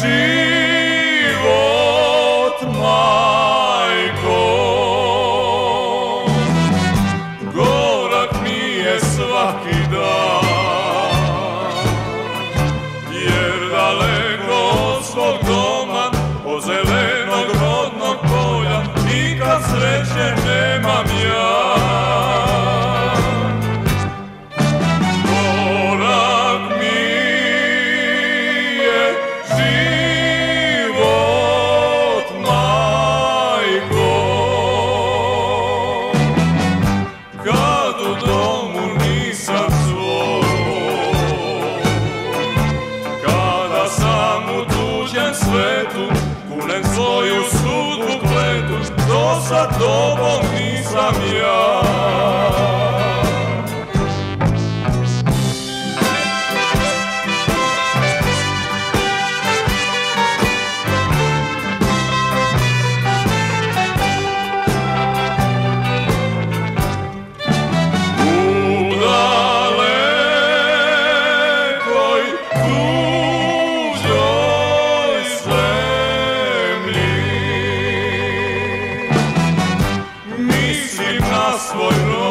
fugir. svetu Kunem svoju sudbu kletu. Što sa tobom nisam ja. svoj rod.